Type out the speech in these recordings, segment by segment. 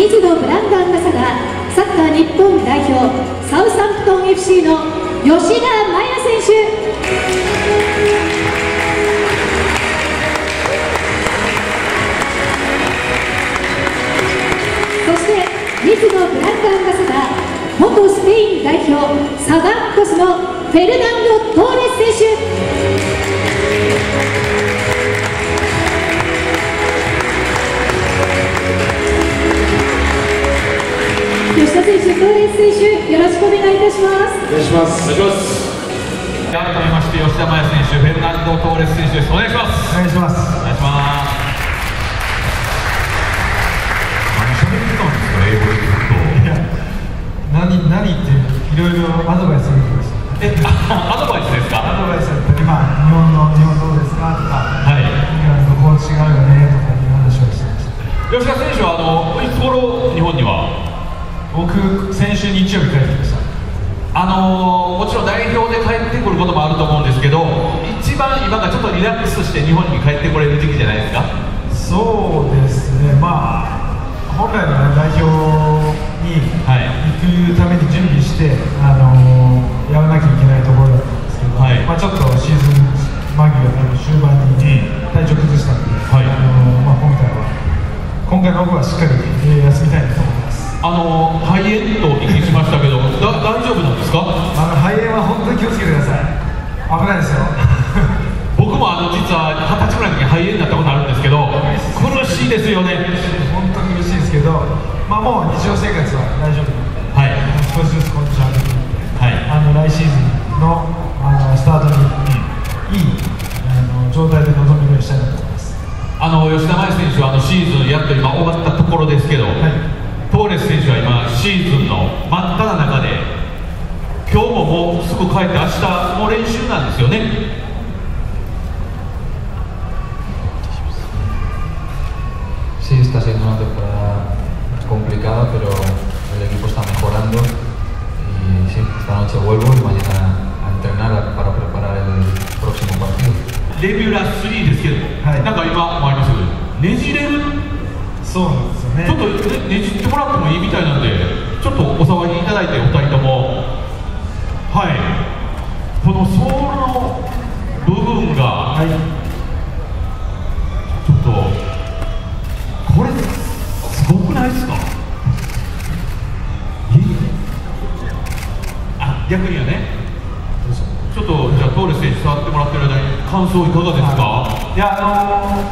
水野ブランドアンバサダーサッカー日本代表サウサンプトン FC の吉田麻也選手。そして水野ブランドアンバサダー元スペイン代表サガンコスのフェルナンド・トーレス選手。吉田選手、トーレス選手、よろしくお願いいたします。お願いします。お願いします改めまして吉田麻也選手フェルナンド・トーレス選手ですお願いしますお願いします。お願いします何喋ってたんですか英語でずっ何何言っていろいろアドバイスを受けました。えアドバイスですかアドバイスだったり、まあ日本の日本どうですかとか、はいイングランドこう違うよねとかいう話をしてました。吉田選手はあのいつ頃日本には？僕先週日曜日帰ってきました。あのもちろん代表で帰ってくることもあると思うんですけど一番今がちょっとリラックスして日本に帰ってこれる時期じゃないですか？そうですね。まあ本来の代表にはい行くために準備して、あのやらなきゃいけないところだったんですけど、はいまあちょっとシーズン間際の終盤に体調崩したんで、はいあのまあ今回は今回の僕はしっかり、えー休みたいなと思います。あの肺炎とお聞きしましたけどだ大丈夫なんですか？あの肺炎は本当に気をつけてください。危ないですよ。僕もあの実は二十歳ぐらいの時に肺炎になったことあるんですけど苦しいですよね本当に苦しいですけど、まあもう日常生活は大丈夫。はい少しずつコンディション上げてはいあの来シーズンのあのスタートにいい、あの状態で臨めるようにしたいなと思います。あの吉田麻也選手はあのシーズンやっと今終わったところですけど、いトーレス選手は今シーズンの真っ只中で今日ももうすぐ帰って明日も練習なんですよね Sí, está siendo una temporada complicada, pero el equipo está mejorando. Y sí, esta noche vuelvo y mañana a entrenar para preparar el próximo partido. レビュラー3ですけど、はいなんか今もありましたけどねじれるそうねねじってもらってもいいみたいなんでちょっとお騒ぎいただいてお二人とも。はい。このソールの部分が。はい、ちょっとこれすごくないですか？え？あ逆にはね。ちょっとじゃあトーレス選手触ってもらってる間に感想いかがですか、い。や、あの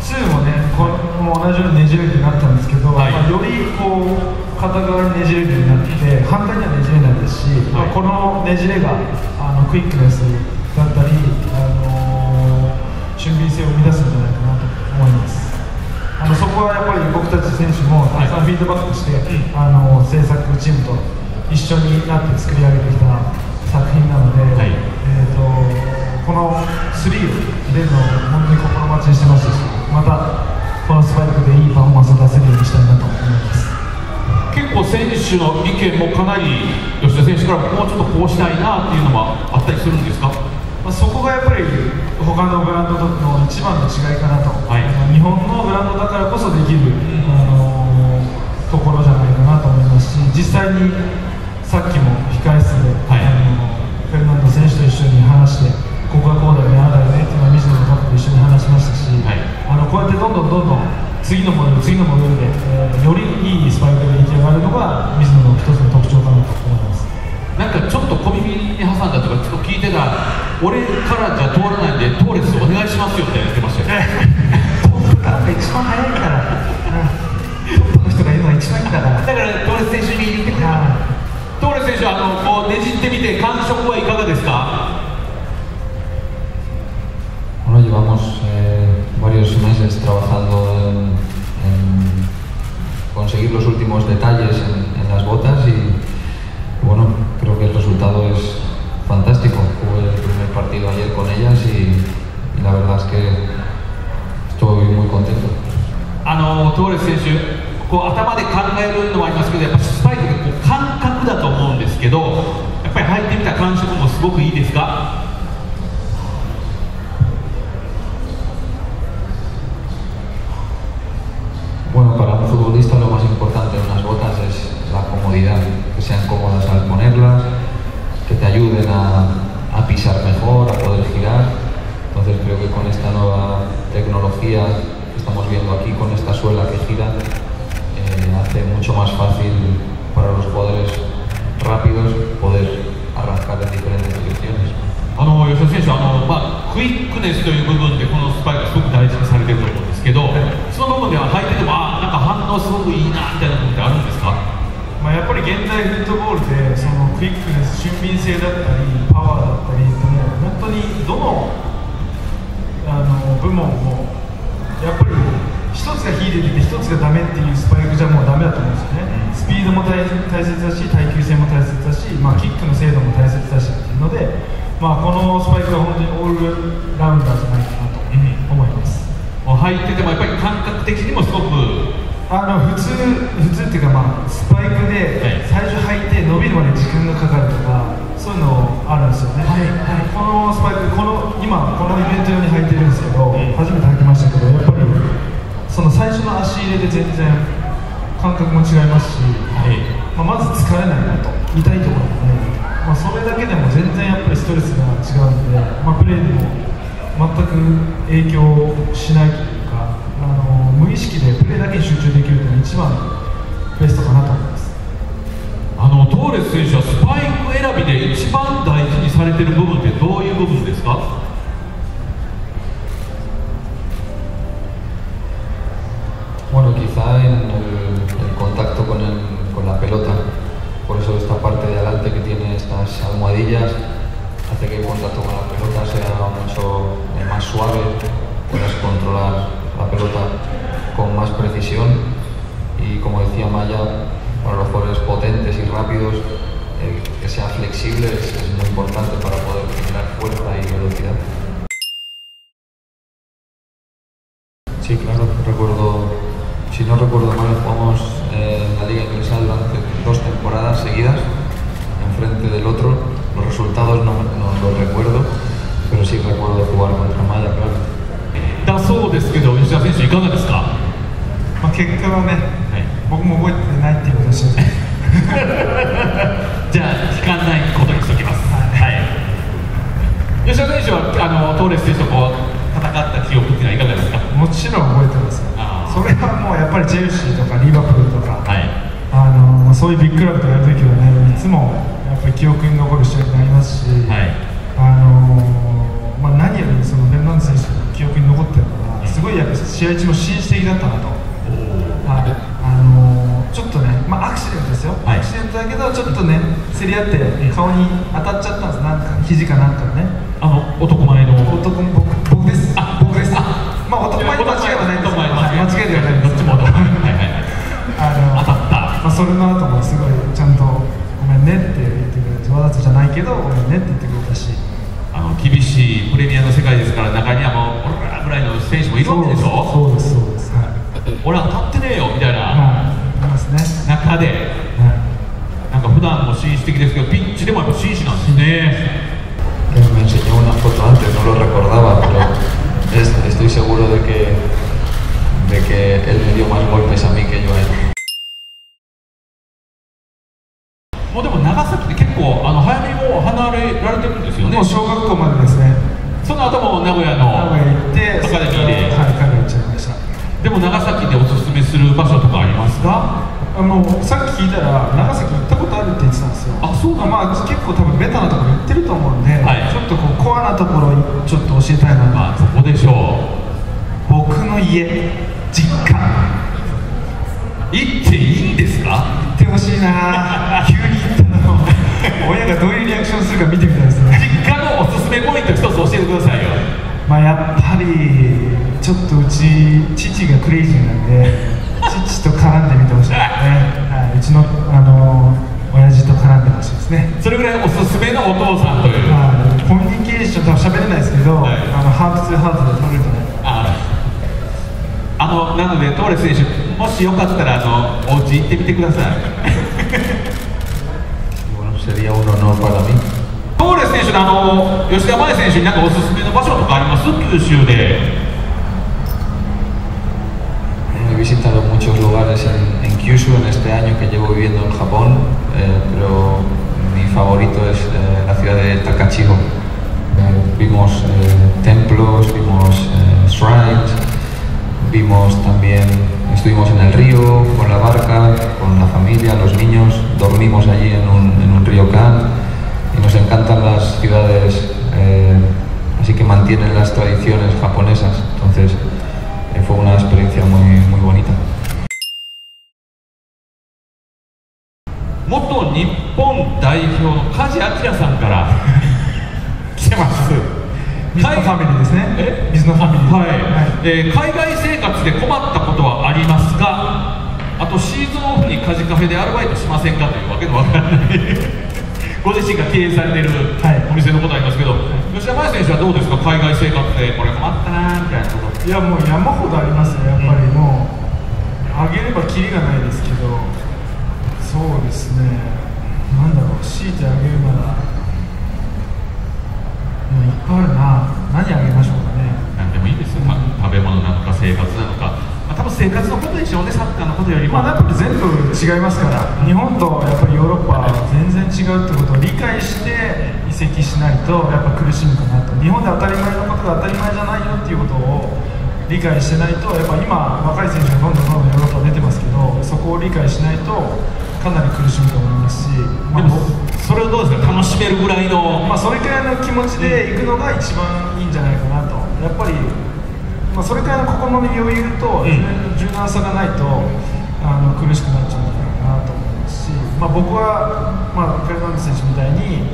ー、2もね、これも同じようにねじれるようになったんですけど、はい。まあ、よりこう片側にねじれるようになって、反対にはねじれないですし、まあ、このねじれがあのクイックネスだったり、あのー俊敏性を生み出すんじゃないかなと思います。あのそこはやっぱり僕たち選手もたくさんフィードバックして、あの制作チームと一緒になって作り上げてきた作品なので、はい。えー、とこの3を出るのを本当に心待ちにしてましたしまたこのスパイクでいいパフォーマンスを出せるようにしたいなと思います。結構選手の意見もかなり吉田選手からもうちょっとこうしたいなっていうのもあったりするんですか？まあ、そこがやっぱり他のブランドとの一番の違いかなと、はい。日本のブランドだからこそできる、あのところじゃないかなと思いますし実際にさっきも控え室で、はい。あのフェルナンド選手と一緒に話してここがこうだよねああだよねっていうのは水野の監督と一緒に話しましたし、はい。あのこうやってどんどんどんどん次のモデル次のモデルで、えーよりいいスパイクが出来上がるのが水野の一つの特徴かなと思います。なんかちょっと小耳に挟んだとかちょっと聞いてた俺からじゃ通らないんでトーレスお願いしますよって言ってましたよ。トップからが一番早いから、うんトップの人がいるのが一番いいんだから。だからトーレス選手に言ってくれはトーレス選手あのこうねじってみて感触はいかがですか？meses trabajando en, en conseguir los últimos detalles en, en las botas y bueno, creo que el resultado es fantástico. Jugué el primer partido ayer con ellas y, y la verdad es que estoy muy contento. あのトーレス選手こう頭で考えるのもありますけどやっぱスパイクってこう感覚だと思うんですけどやっぱり入ってみた感触もすごくいいですか nueva tecnología que estamos viendo aquí, con esta suela que gira, eh, hace mucho más fácil para los jugadores rápidos poder arrancar en diferentes direcciones. あの吉田選手あの、まあ、クイックネスという部分でこのスパイクすごく大事にされてると思うんですけど、その部分では履いててもあなんか反応すごくいいなみたいな部分ってあるんですかまあ、やっぱり現代フットボールでそのクイックネス俊敏性だったりパワーだったりもう本当にどのあの部門もやっぱり一つが秀でて一つがダメっていうスパイクじゃもうダメだと思うんですよね、スピードも大大切だし耐久性も大切だし、まあ、キックの精度も大切だしっていうので、まあ、このスパイクは本当にオールラウンダーじゃないかなと思います。もう履いててもやっぱり感覚的にもすごく。あの普通普通っていうか、まあ、スパイクではい。最初履いて伸びるまで時間がかかるとかそういうのあるんですよね、このスパイクこの今このイベント用に履いてるんですけど、ん。初めて履きましたけどやっぱりその最初の足入れで全然感覚も違いますし、はい。まあ、まず疲れないなと痛いところもないなと、まあ、それだけでも全然やっぱりストレスが違うので、まあ、プレーにも全く影響しないというかあの無意識でプレーだけに集中できるというのが一番ベストかなとのトーレス選手はスパイク選びで一番大事にされてる部分ってどういう部分ですか Bueno, quizá en el, el contacto con, el- con la pelota. Por eso esta parte de adelante que tiene estas almohadillas hace que el contacto con la pelota sea mucho eh, más suave, puedas controlar la pelota con más precisión y como decía Maya, para los jugadores potentes y rápidos, eh, que sea flexible es, es muy importante para poder generar fuerza y velocidad. Sí, claro, recuerdo, si no recuerdo mal, jugamos eh, en la liga inglesa durante dos temporadas seguidas, enfrente del otro. Los resultados no, no los recuerdo, pero sí recuerdo jugar contra Maya, claro. だそうですけど吉田選手いかがですかまあ、結果はね、はい 僕も覚えてないっていうことですよねじゃあ聞かないことにしておきます。はい。吉田選手はあのトーレス選手とこう戦った記憶っていうのはいかがですか？もちろん覚えてます。あー。それはもうやっぱりチェルシーとかリバプールとか、はい。あのそういうビッグクラブとやるときはね、いつもやっぱり記憶に残る試合になりますし、はい。あのまあ、何よりそのフェルナンデス選手の記憶に残ってるのは、すごいやっぱ試合中も紳士的だったなと、ちょっとね、まあ、アクシデントですよ、はい。アクシデントだけど、ちょっとね、競り合って顔に当たっちゃったんです、なんか肘かなんかね。あの男前の。男も僕僕です。あ僕です。まあ男前に間違いはないんです男前はい。間違いではないんですどっちも男前。はいはいはい。あの当たった。まあ、それの後もすごいちゃんとごめんねって言ってくれてわざとじゃないけどごめんねって言ってくれたし。あの厳しいプレミアの世界ですから中にはもうぐらいの選手もいるわけでしょ。そうですそうですはい、俺は当たってねえよみたいな。はい、中で。はいなんか普段も紳士的ですけどピッチでもやっぱ紳士なんですね。me enseñó una foto antes, no lo recordaba, pero es- estoy seguro de que, de que él me dio más golpes a mí que yo a él. もうでも長崎って結構あの早めにもう離れられてるんですよねもう小学校までですねその後も名古屋名古屋の行ってアカデミーではい海外行っちゃいましたでも長崎でおすすめする場所とかありますかあのさっき聞いたら長崎行ったことあるって言ってたんですよ。あそうなんだ。まあ結構多分ベタなところ行ってると思うんで、はい。ちょっとこうコアなところをちょっと教えたいな。と、まあそこでしょ僕の家実家。う行っていいんですか？行ってほしいな。急に行ったの。親がどういうリアクションするか見てみたいですね。実家のおすすめポイント一つ教えてくださいよ。まあやっぱりちょっとうち父がクレイジーなんで父と絡んでみてほしいですね、はい、うちのあの親父と絡んでほしいですね。それぐらいおすすめのお父さんという。まあコミュニケーション多分喋れないですけど、はい。あのハートツーハートで取れるとねああのなのでトーレス選手もしよかったらあのお家行ってみてください. トーレス選手のあの吉田麻也選手になんかおすすめの場所とかあります？九州で。visitado muchos lugares en, en Kyushu en este año que llevo viviendo en Japón, eh, pero mi favorito es eh, la ciudad de Takachiho. vimos eh, templos, vimos shrines, vimos también, estuvimos en el río con la barca, con la familia, los niños, dormimos allí en un, en un y nos encantan las ciudades así que mantienen las tradiciones japonesas, さんから。来てます。水のファミリーですね。え？水のファミリー。はい、はい。えー海外生活で困ったことはありますか？あとシーズンオフにカジカフェでアルバイトしませんかというわけのわからない。ご自身が経営されているはい。お店のことありますけど、吉田麻也選手はどうですか？海外生活でこれ困ったなみたいなこと。いやもう山ほどありますよやっぱりもう。あげればキリがないですけど。そうですねなんだろう強いてあげるならいやいっぱいあるな。何あげましょうかね。何でもいいですよ、た食べ物なのか生活なのか、まあ、多分生活のことでしょうねサッカーのことよりも、まあ、やっぱり全部違いますから。日本とやっぱりヨーロッパは全然違うってことを理解して移籍しないとやっぱ苦しむかなと。日本で当たり前のことが当たり前じゃないよっていうことを理解してないとやっぱ今若い選手がどんどんどんどんヨーロッパ出てますけどそこを理解しないとかなり苦しむと思いますし、まあでもそれをどうですか？楽しめるぐらいの、まあ、それくらいの気持ちで行くのが一番いいんじゃないかなと。やっぱり、まあ、それくらいの心の余裕とうん。柔軟さがないとあの苦しくなっちゃうんじゃないかなと思いますし、まあ、僕は、まあ、フェルナンデス選手みたいに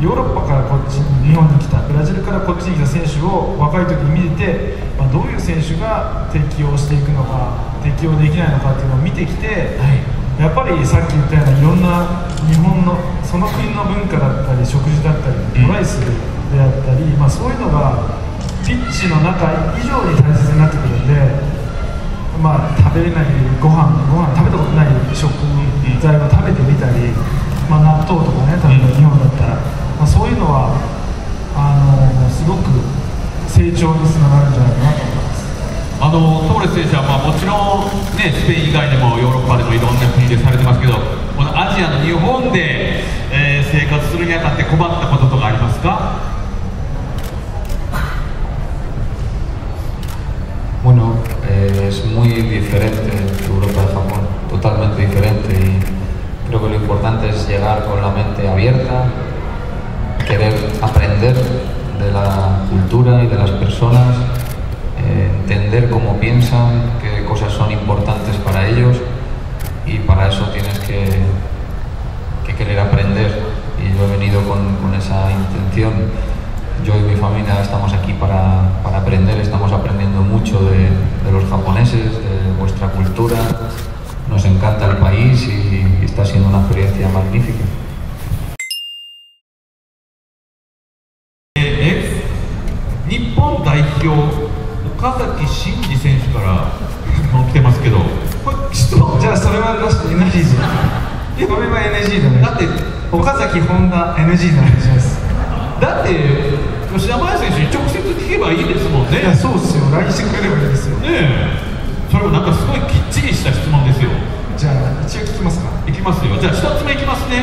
ヨーロッパからこっちに日本に来たブラジルからこっちに来た選手を若い時に見てて、まあ、どういう選手が適応していくのか適応できないのかっていうのを見てきて、やっぱりさっき言ったようないろんな日本のその国の文化だったり食事だったりトライするであったり、まあ、そういうのがピッチの中以上に大切になってくるんで、まあ、食べれないご飯ご飯食べたことない食材を食べてみたり、まあ、納豆とかね例えば日本だったら、まあ、そういうのはあのすごく成長につながるんじゃないかなと。あのトーレス選手は、まあ、もちろん、ね、スペイン以外でもヨーロッパでもいろんな国でされてますけどこのアジアの日本で、えー生活するにあたって困ったこととかありますか Bueno, eh, es muy diferente Europa de Japón, totalmente diferente y creo que lo importante es llegar con la mente abierta, querer aprender de la cultura y de las personas, piensan, qué cosas son importantes para ellos y para eso tienes que, que querer aprender y yo he venido con, con esa intención. Yo y mi familia estamos aquí para, para aprender, estamos aprendiendo mucho de, de los japoneses, de vuestra cultura, nos encanta el país y, y está siendo una experiencia magnífica. ええ日本代表 岡崎慎司選手から来てますけど。これ質問じゃあそれはなし NG じゃんこれは NG だね。だって岡崎本田 NG の話です。だって吉田麻也選手に直接聞けばいいですもんね。いやそうっすよ。LINE してくれればいいですよ。ねえ。それもなんかすごいきっちりした質問ですよ。じゃあ一応聞きますか。いきますよ。じゃあ1つ目いきますね。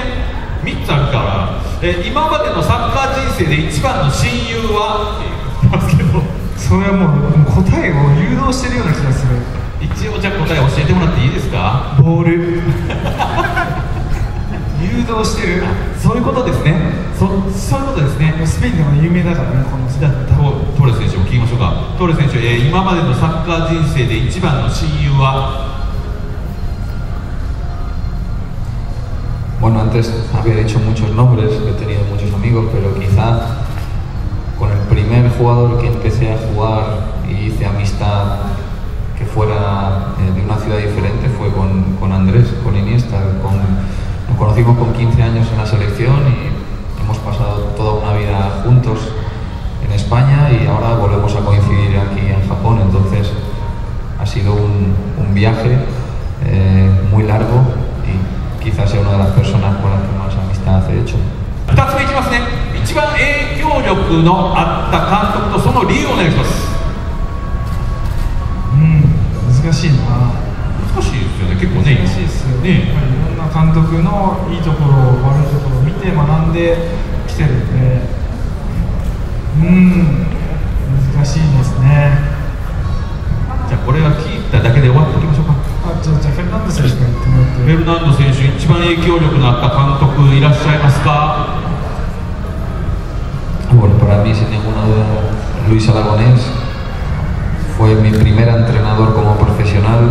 3つあるから、え今までのサッカー人生で一番の親友は？って言ってますけどそれはもう答えを誘導してるような気がする。一応じゃあ答え教えてもらっていいですか？ボール。誘導してる？そういうことですね。そそういうことですね。スペインでも有名だからねこのじゃあトレス選手も聞きましょうか。トーレス選手、えー今までのサッカー人生で一番の親友は？Bueno, antes había dicho muchos nombres, he tenido muchos amigos, pero quizá jugador que empecé a jugar y hice amistad que fuera eh, de una ciudad diferente fue con, Andrés, con Iniesta. Nos conocimos con 15 años en la selección y hemos pasado toda una vida juntos en España y ahora volvemos a coincidir aquí en Japón. Entonces ha sido un, un viaje eh, muy largo y quizás sea una de las personas con las que más amistad he hecho. 番影響力のあった監督とその理由をお願いします。うん難しいな。難しいですよね。結構ね難しいですよね。ねやっぱりいろんな監督のいいところ悪いところを見て学んできてるんで。ううん難しいですね。じゃあこれは聞いただけで終わっておきましょうか。あじゃあじゃあフェルナンド選手が言ってもらって。フェルナンド選手一番影響力のあった監督いらっしゃいますか？Bueno, para mí, sin ninguna duda, Luis Aragonés fue mi primer entrenador como profesional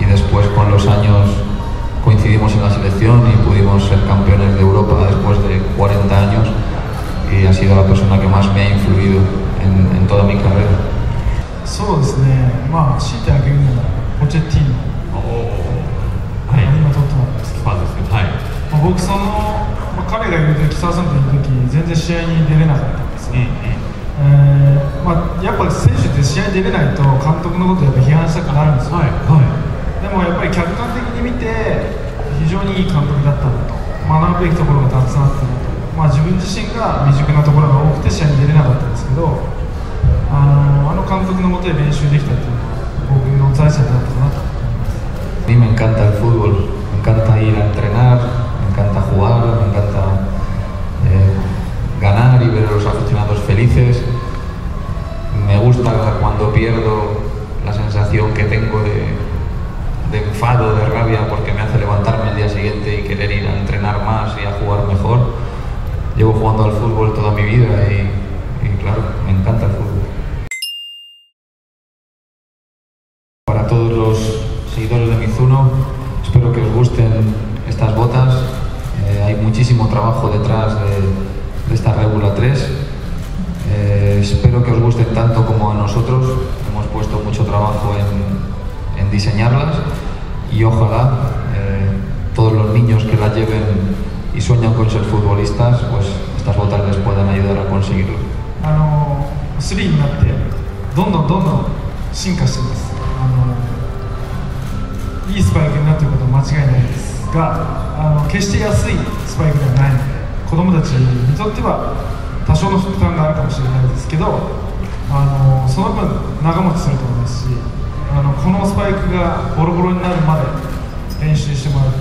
y después con los años coincidimos en la selección y pudimos ser campeones de Europa después de 40 años y ha sido la persona que más me ha influido en, en toda mi carrera. そうですねまあ強いてあげるならポチェッティーノはい今トットナムですけど、ファンですねはいまあ、僕その、まあ、 彼がいる時サウサントいる時全然試合に出れなかったんですよ、えーまあ、やっぱり選手って試合に出れないと監督のことをやっぱ批判したくなるんですよ、はいはい。でもやっぱり客観的に見て非常にいい監督だったなと学ぶべきところがたくさんあったなと、まあ、自分自身が未熟なところが多くて試合に出れなかったんですけどあのあの監督のもとで練習できたっていうのは僕の財産だったなと思います。A mí me encanta el fútbol, me encanta ir a entrenar, me encanta jugar, me encanta eh, ganar y ver a los aficionados felices. Me gusta cuando pierdo la sensación que tengo de, enfado, de rabia, porque me hace levantarme el día siguiente y querer ir a entrenar más y a jugar mejor. Llevo jugando al fútbol toda mi vida y claro, me encanta el fútbol. Diseñarlas y ojalá eh, todos los niños que las lleven y sueñan con ser futbolistas, pues estas botas les puedan ayudar a conseguirlo. あの3になってどんどんどんどん進化してますあのいいスパイクになっていることは間違いないですがあの決して安いスパイクではないので子供たちにとっては多少の負担があるかもしれないですけどあのその分長持ちすると思いますあのこのスパイクがボロボロになるまで練習してもらって、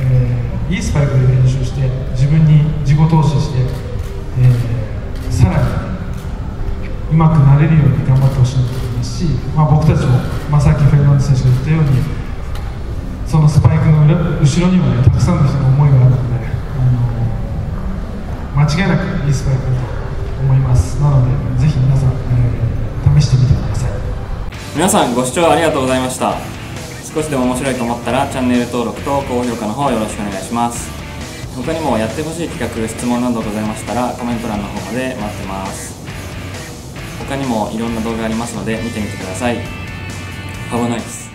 えーいいスパイクで練習して自分に自己投資して、えーさらにうまくなれるように頑張ってほしいなと思いますし、まあ、僕たちも、まあ、さっきフェルナンド選手が言ったようにそのスパイクの後ろには、ね、たくさんの人の思いがあるのであの間違いなくいいスパイクだと思います。なのでぜひ皆さん、えー試してみて皆さんご視聴ありがとうございました。少しでも面白いと思ったらチャンネル登録と高評価の方よろしくお願いします。他にもやってほしい企画質問などございましたらコメント欄の方まで待ってます。他にもいろんな動画ありますので見てみてください。Have a nice